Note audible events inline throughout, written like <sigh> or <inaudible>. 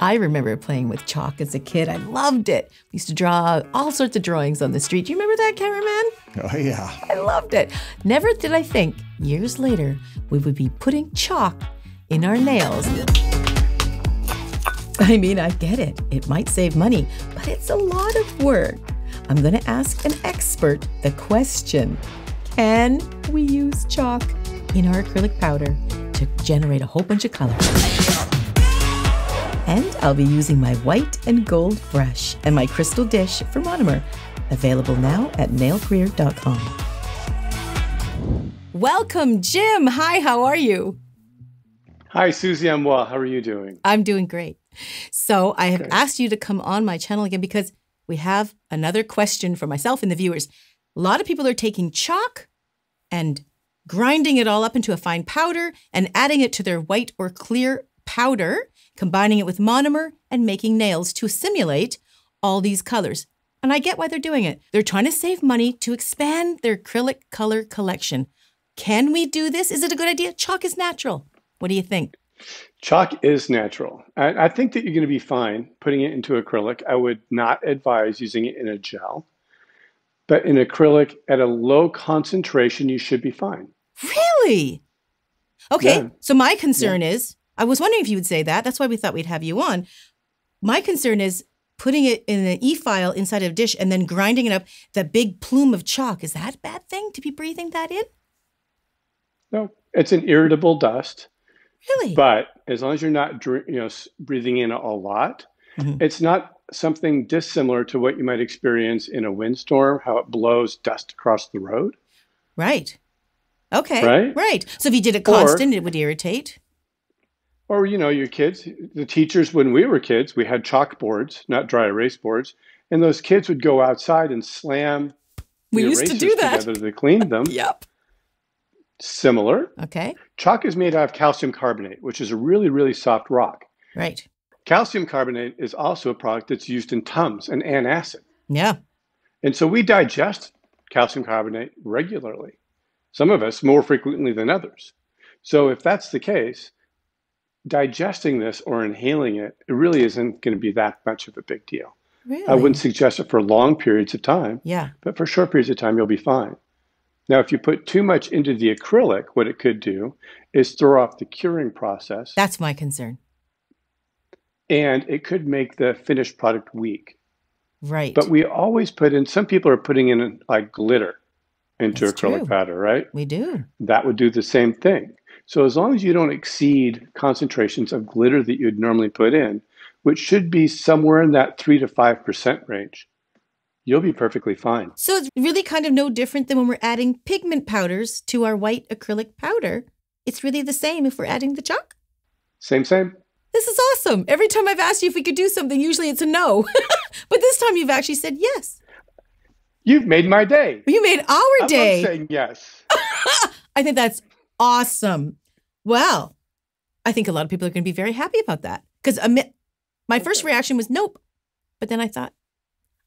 I remember playing with chalk as a kid. I loved it. We used to draw all sorts of drawings on the street. Do you remember that, cameraman? Oh, yeah. I loved it. Never did I think, years later, we would be putting chalk in our nails. I mean, I get it. It might save money, but it's a lot of work. I'm going to ask an expert the question Can we use chalk in our acrylic powder to generate a whole bunch of color? And I'll be using my white and gold brush and my crystal dish for monomer. Available now at nailcareer.com. Welcome, Jim. Hi, how are you? Hi, Suzie. I'm well. How are you doing? I'm doing great. So I have asked you to come on my channel again because we have another question for myself and the viewers. A lot of people are taking chalk and grinding it all up into a fine powder and adding it to their white or clear powder, combining it with monomer and making nails to simulate all these colors. And I get why they're doing it. They're trying to save money to expand their acrylic color collection. Can we do this? Is it a good idea? Chalk is natural. What do you think? Chalk is natural. I, I think that you're going to be fine putting it into acrylic. I would not advise using it in a gel, but in acrylic at a low concentration, you should be fine. Really? Okay. Yeah. So my concern is I was wondering if you would say that. That's why we thought we'd have you on. My concern is putting it in an e file inside of a dish and then grinding it up, that big plume of chalk. Is that a bad thing to be breathing that in? No, it's an irritable dust, Really? but as long as you're not you know breathing in a lot, Mhm. it's not something dissimilar to what you might experience in a windstorm, how it blows dust across the road. right. Okay. Right? Right. So if you did it Or- constant, it would irritate. Or, you know, your kids, the teachers, when we were kids, we had chalkboards, not dry erase boards, and those kids would go outside and slam We the used to do that. together to clean them. <laughs> Yep. Similar. Okay. Chalk is made out of calcium carbonate, which is a really, really soft rock. Right. Calcium carbonate is also a product that's used in Tums and antacid. Yeah. And so we digest calcium carbonate regularly, some of us more frequently than others. So if that's the case, digesting this or inhaling it, it really isn't going to be that much of a big deal. Really? I wouldn't suggest it for long periods of time, Yeah. but for short periods of time, you'll be fine. Now, if you put too much into the acrylic, what it could do is throw off the curing process That's my concern. and it could make the finished product weak. Right. But we always put in, some people are putting in like glitter into That's acrylic true. powder, right? we do. That would do the same thing. So as long as you don't exceed concentrations of glitter that you'd normally put in, which should be somewhere in that 3 to 5% range, you'll be perfectly fine. So it's really kind of no different than when we're adding pigment powders to our white acrylic powder. It's really the same if we're adding the chalk. Same, same. This is awesome. Every time I've asked you if we could do something, usually it's a no. <laughs> but this time you've actually said yes. You've made my day. You made our day. saying yes. <laughs> I think that's awesome. Well, I think a lot of people are going to be very happy about that because my first reaction was nope. But then I thought,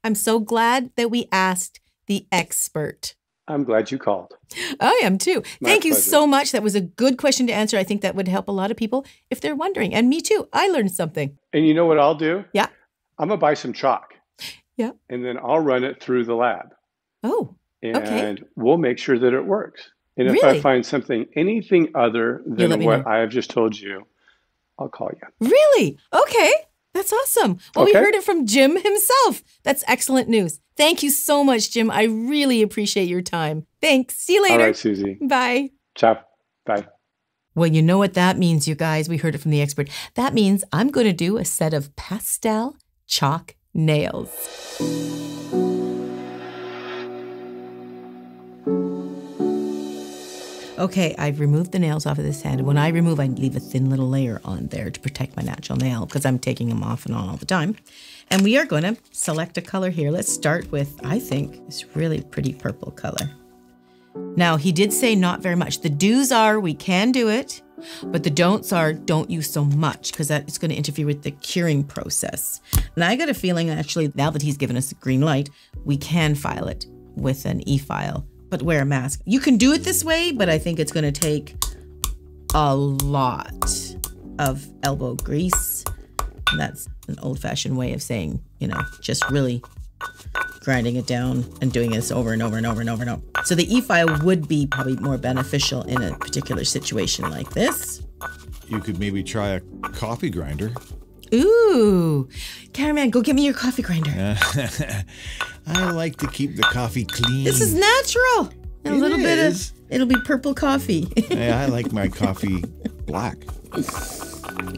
I'm so glad that we asked the expert. I'm glad you called. I am too. My Thank you so much. That was a good question to answer. I think that would help a lot of people if they're wondering. And me too. I learned something. And you know what I'll do? Yeah. I'm going to buy some chalk. Yeah. And then I'll run it through the lab. Oh, and Okay. we'll make sure that it works. And if Really? I find something, anything other than what. I have just told you, I'll call you. really? Okay. That's awesome. Well, we heard it from Jim himself. That's excellent news. Thank you so much, Jim. I really appreciate your time. Thanks. See you later. right, Suzie. Bye. Ciao. Bye. Well, you know what that means, you guys. We heard it from the expert. That means I'm going to do a set of pastel chalk nails. Okay, I've removed the nails off of this hand. When I remove, I leave a thin little layer on there to protect my natural nail because I'm taking them off and on all the time. And we are going to select a color here. Let's start with, I think, this really pretty purple color. Now, he did say not very much. The do's are we can do it, but the don'ts are don't use so much because that is going to interfere with the curing process. And I got a feeling actually now that he's given us a green light, we can file it with an e-file, but wear a mask. You can do it this way, but I think it's going to take a lot of elbow grease And that's an old fashioned way of saying, you know, just really grinding it down and doing this over and over and over and over and over. So the e-file would be probably more beneficial in a particular situation like this. You could maybe try a coffee grinder. Ooh, Cameraman, go get me your coffee grinder. <laughs> I like to keep the coffee clean. This is natural. A It little bit of it'll be purple coffee. <laughs> Yeah, I like my coffee black.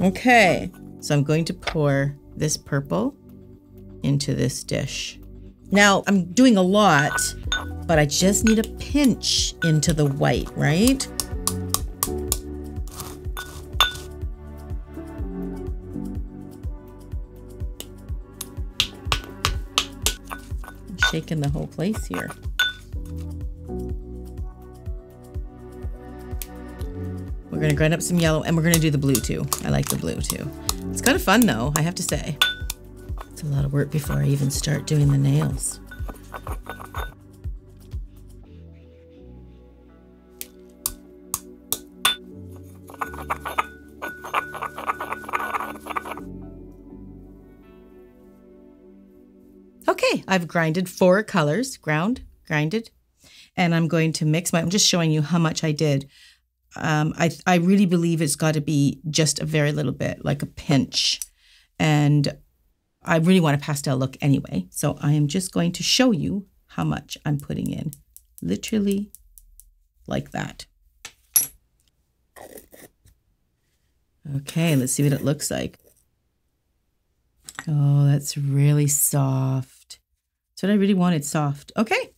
okay, so I'm going to pour this purple into this dish. Now I'm doing a lot, but I just need a pinch into the white, right? I'm shaking the whole place here. We're gonna grind up some yellow and we're gonna do the blue too. I like the blue too. It's kind of fun though, I have to say. It's a lot of work before I even start doing the nails. I've grinded four colors, ground, grinded, and I'm going to mix my, I'm just showing you how much I did. Um, I, I really believe it's got to be just a very little bit, like a pinch. And I really want a pastel look anyway. So I am just going to show you how much I'm putting in. Literally like that. Okay, let's see what it looks like. Oh, that's really soft. What I really wanted, soft. Okay,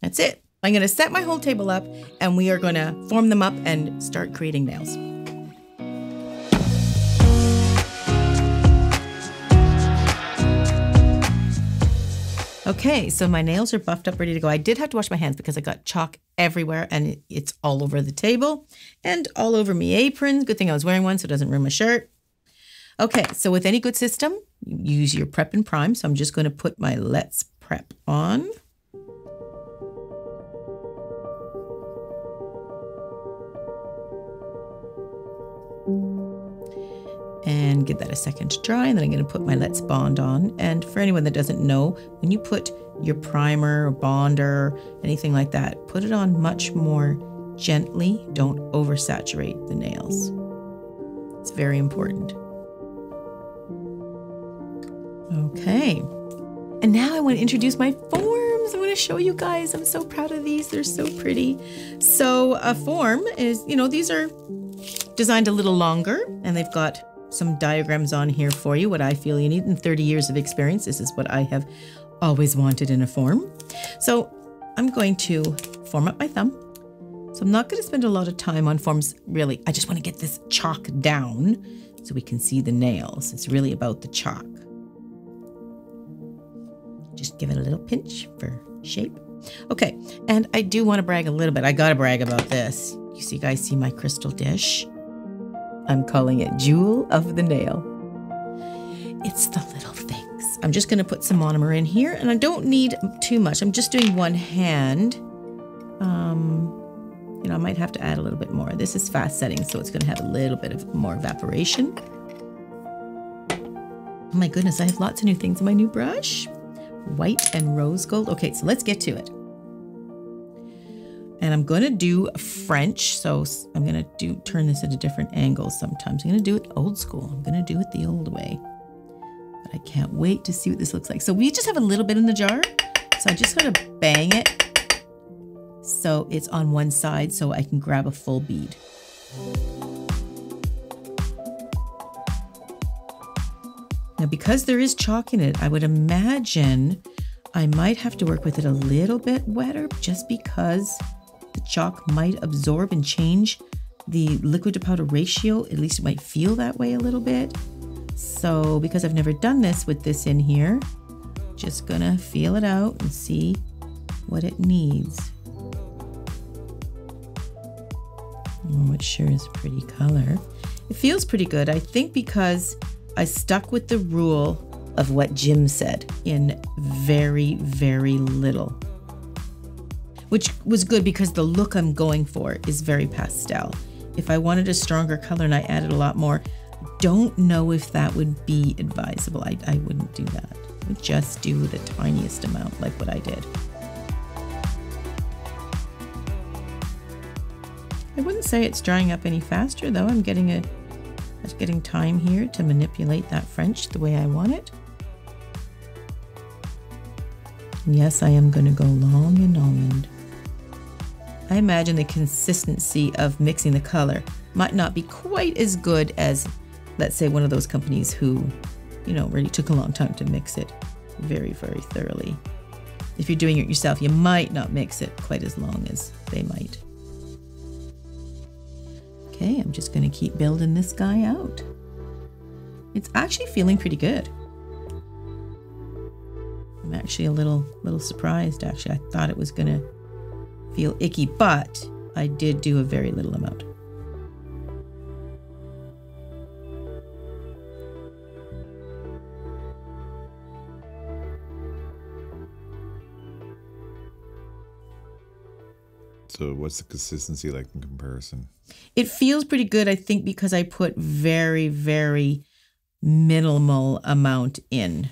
that's it. I'm to set my whole table up and we are to form them up and start creating nails. Okay, so my nails are buffed up, ready to go. I did have to wash my hands because I got chalk everywhere and it's all over the table and all over me apron. Good thing I was wearing one so it doesn't ruin my shirt. Okay, so with any good system, use your prep and prime. So I'm just going to put my Let's Prep on. and give that a second to dry. And then I'm going to put my Let's Bond on. And for anyone that doesn't know, when you put your primer or bonder, anything like that, put it on much more gently. Don't oversaturate the nails. It's very important. Okay. And now I want to introduce my forms. I want to show you guys. I'm so proud of these. They're so pretty. So, a form is, you know, these are designed a little longer and they've got some diagrams on here for you, what I feel you need. In 30 years of experience, this is what I have always wanted in a form. So I'm going to form up my thumb. So I'm not going to spend a lot of time on forms, really. I just want to get this chalk down so we can see the nails. It's really about the chalk. Just give it a little pinch for shape. Okay, and I do want to brag a little bit. I got to brag about this. You see, guys, see my crystal dish? I'm calling it Jewel of the Nail. It's the little things. I'm just going to put some monomer in here, and I don't need too much. I'm just doing one hand. Um, you know, I might have to add a little bit more. This is fast setting, so it's going to have a little bit of more evaporation. Oh my goodness, I have lots of new things in my new brush. White and rose gold. Okay, so let's get to it. And I'm going to do French. So I'm going to do turn this at a different angle sometimes. I'm going to do it old school. I'm going to do it the old way. But I can't wait to see what this looks like. So we just have a little bit in the jar. So I just got to bang it so it's on one side so I can grab a full bead. Because there is chalk in it, I would imagine I might have to work with it a little bit wetter just because the chalk might absorb and change the liquid to powder ratio. At least it might feel that way a little bit. So, because I've never done this with this in here, just gonna feel it out and see what it needs. Oh, it sure is pretty color. It feels pretty good. I think because I stuck with the rule of what Jim said in very, very little. Which was good because the look I'm going for is very pastel. If I wanted a stronger color and I added a lot more, don't know if that would be advisable. I, I wouldn't do that. I would just do the tiniest amount like what I did. I wouldn't say it's drying up any faster though. I'm getting a I'm getting time here to manipulate that French the way I want it. Yes, I am going to go long and almond. I imagine the consistency of mixing the color might not be quite as good as, let's say, one of those companies who, you know, really took a long time to mix it very, very thoroughly. If you're doing it yourself, you might not mix it quite as long as they might. Okay, I'm just going to keep building this guy out. It's actually feeling pretty good. I'm actually a little little surprised actually. I thought it was going to feel icky, but I did do a very little amount. So, what's the consistency like in comparison? It feels pretty good, I think, because I put very, very minimal amount in.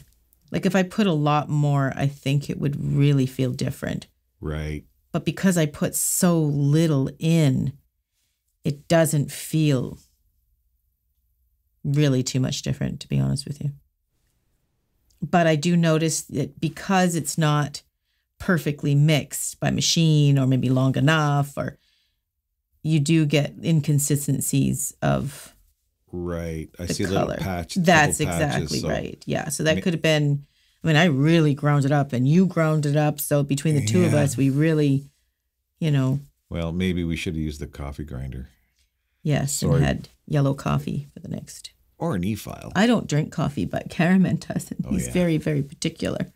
Like if I put a lot more, I think it would really feel different. Right. But because I put so little in, it doesn't feel really too much different, to be honest with you. But I do notice that because it's not perfectly mixed by machine or maybe long enough, or you do get inconsistencies of Right. I see color. little patch. That's patches, exactly so- right. Yeah. So that could have been. I mean, I really ground it up, and you ground it up. So between the two of us, we really, you know, Well, maybe we should have used the coffee grinder yes, Sorry. and had yellow coffee for the next. or an e-file. I don't drink coffee, but Caraman and Oh, he's yeah. very, very particular.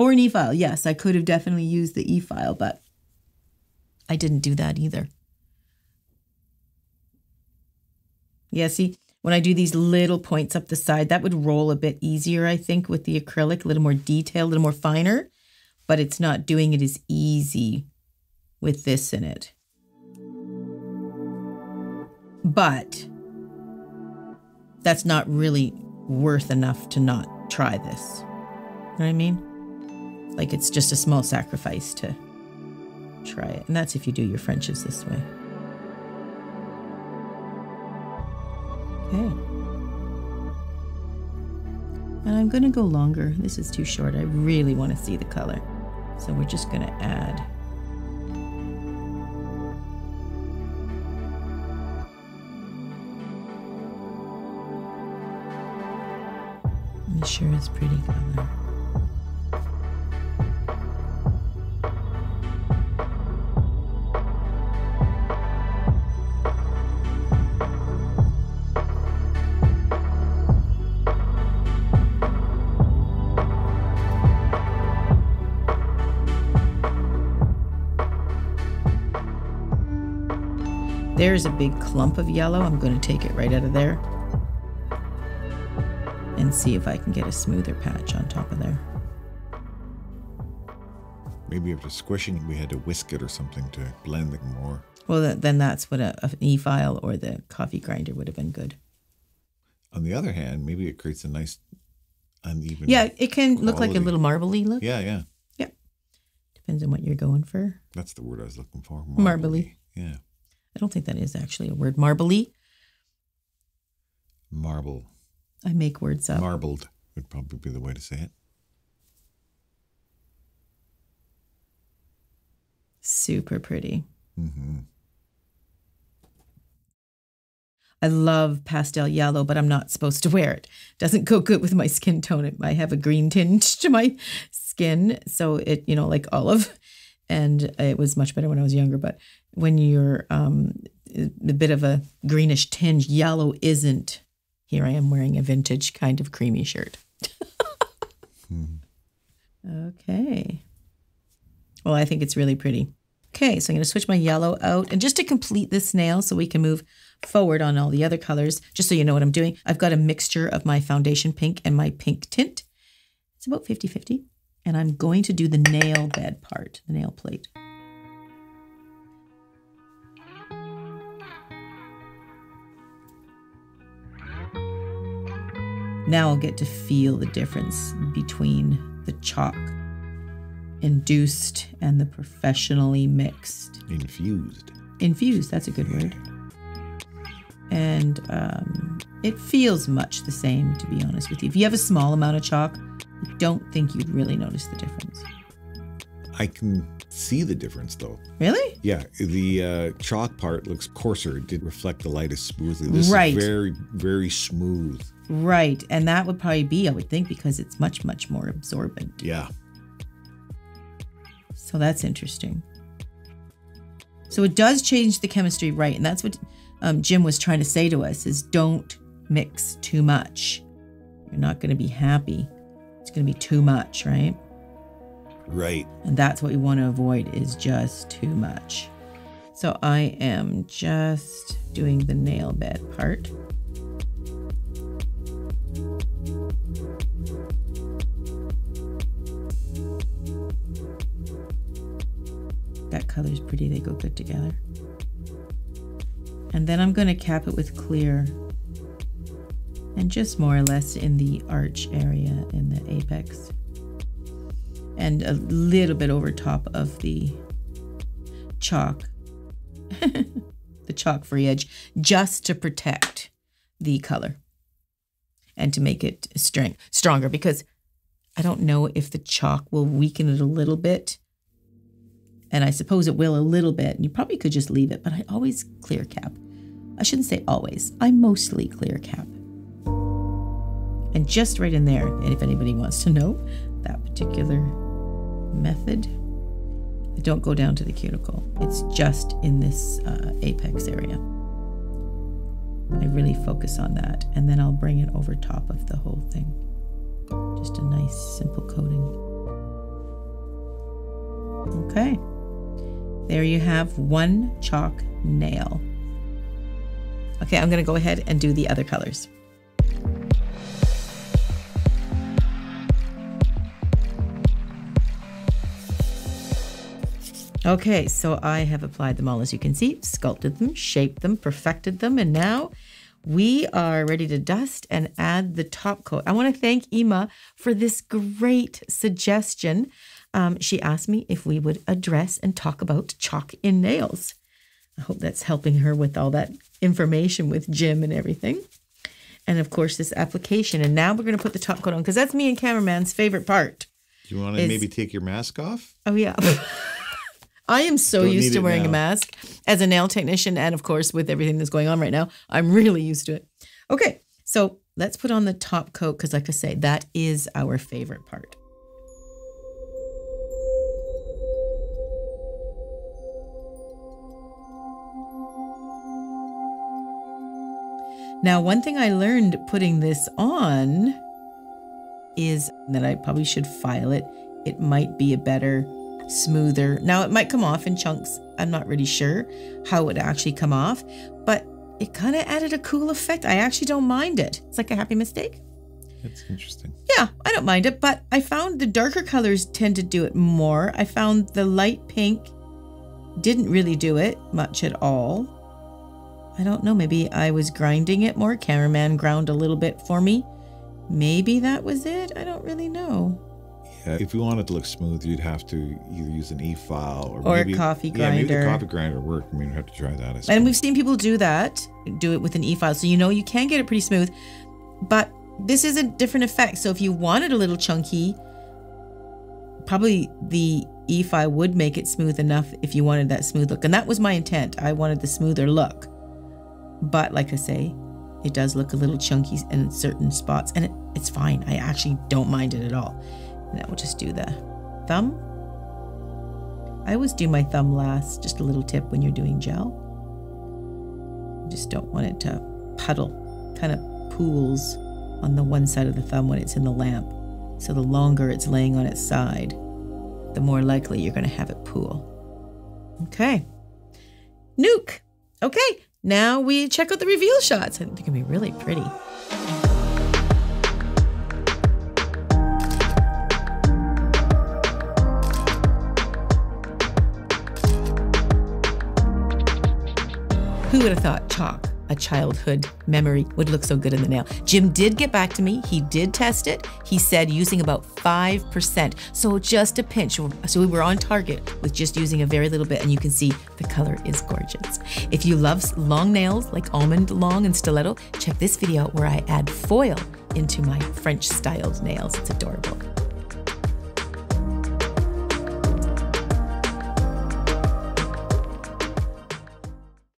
Or an e-file. Yes, I could have definitely used the e-file, but I didn't do that either. Yeah, see, when I do these little points up the side, that would roll a bit easier, I think, with the acrylic, a little more detail, a little more finer, but it's not doing it as easy with this in it. But that's not really worth enough to not try this. You know what I mean? Like it's just a small sacrifice to try it. And that's if you do your Frenches this way. Okay. And I'm going to go longer. This is too short. I really want to see the color. So we're just going to add. Sure is pretty color. There's a big clump of yellow. I'm going to take it right out of there and see if I can get a smoother patch on top of there. Maybe after squishing, we had to whisk it or something to blend it more. Well, then that's what a, an e-file or the coffee grinder would have been good. On the other hand, maybe it creates a nice uneven. Yeah, it can look like a little marbly look. Yeah, yeah. Yep. Depends on what you're going for. That's the word I was looking for. Marbly. Yeah. I don't think that is actually a word. Marbly. Marble. I make words up. Marbled would probably be the way to say it. Super pretty. Mm-hmm. I love pastel yellow, but I'm not supposed to wear it. Doesn't go good with my skin tone. It I have a green tinge to my skin, so it you know like olive, and it was much better when I was younger. But when you're um, a bit of a greenish tinge, yellow isn't. Here I am wearing a vintage kind of creamy shirt. Okay. Well, I think it's really pretty. Okay, so I'm going to switch my yellow out. And just to complete this nail so we can move forward on all the other colors, just so you know what I'm doing, I've got a mixture of my foundation pink and my pink tint. It's about 50-50. And I'm going to do the nail bed part, the nail plate. Now I'll get to feel the difference between the chalk induced and the professionally mixed. Infused. Infused, that's a good word. And um, it feels much the same, to be honest with you. If you have a small amount of chalk, I don't think you'd really notice the difference. I can see the difference though. Really? Yeah, the uh, chalk part looks coarser. It did reflect the light as smoothly. This Right. is very, very smooth. Right. And that would probably be, I would think, because it's much, much more absorbent. Yeah. So that's interesting. So it does change the chemistry, right? And that's what um, Jim was trying to say to us: is don't mix too much. You're not going to be happy. It's going to be too much, right? Right. And that's what we want to avoid is just too much. So I am just doing the nail bed part. That color's pretty, they go good together. And then I'm going to cap it with clear. And just more or less in the arch area, in the apex and a little bit over top of the chalk, <laughs> the chalk free edge, just to protect the color and to make it strength stronger because I don't know if the chalk will weaken it a little bit. And I suppose it will a little bit. And you probably could just leave it, but I always clear cap. I shouldn't say always. I mostly clear cap. And just right in there, and if anybody wants to know that particular method, I don't go down to the cuticle. It's just in this uh, apex area. I really focus on that, and then I'll bring it over top of the whole thing. Just a nice, simple coating. Okay. There you have one chalk nail. Okay, I'm going to go ahead and do the other colors. Okay, so I have applied them all as you can see, sculpted them, shaped them, perfected them, and now we are ready to dust and add the top coat. I want to thank Ema for this great suggestion. Um, she asked me if we would address and talk about chalk in nails. I hope that's helping her with all that information with Jim and everything. And of course, this application. And now we're going to put the top coat on because that's me and cameraman's favorite part. Do you want to maybe take your mask off? Oh yeah. <laughs> I am so Don't used to wearing a mask as a nail technician and of course with everything that's going on right now, I'm really used to it. Okay. So, let's put on the top coat cuz like I say, that is our favorite part. Now, one thing I learned putting this on is that I probably should file it. It might be a better, smoother. Now, it might come off in chunks. I'm not really sure how it would actually come off, but it kind of added a cool effect. I actually don't mind it. It's like a happy mistake. It's interesting. Yeah, I don't mind it, but I found the darker colors tend to do it more. I found the light pink didn't really do it much at all. I don't know, maybe I was grinding it more. Cameraman ground a little bit for me. Maybe that was it. I don't really know. Yeah, if you want it to look smooth, you'd have to either use an e-file or, Or a maybe, coffee Yeah, maybe the grinder. coffee grinder would work. I mean, you have to try that. And we've seen people do that, do it with an e-file. So you know you can get it pretty smooth. But this is a different effect. So if you want it a little chunky, probably the e-file would make it smooth enough if you wanted that smooth look. And that was my intent. I wanted the smoother look. But like I say, it does look a little chunky in certain spots. And it, it's fine. I actually don't mind it at all. Now we'll just do the thumb. I always do my thumb last. Just a little tip when you're doing gel. Just don't want it to puddle, kind of pools on the one side of the thumb when it's in the lamp. So the longer it's laying on its side, the more likely you're going to have it pool. Okay. Nuke. Okay. Now we check out the reveal shots. I think they're going to be really pretty. Would have thought chalk a childhood memory would look so good in the nail. Jim did get back to me. He did test it. He said using about 5%. So just a pinch. So we were on target with just using a very little bit, and you can see the color is gorgeous. If you love long nails like almond long and stiletto, check this video where I add foil into my French styled nails. It's adorable.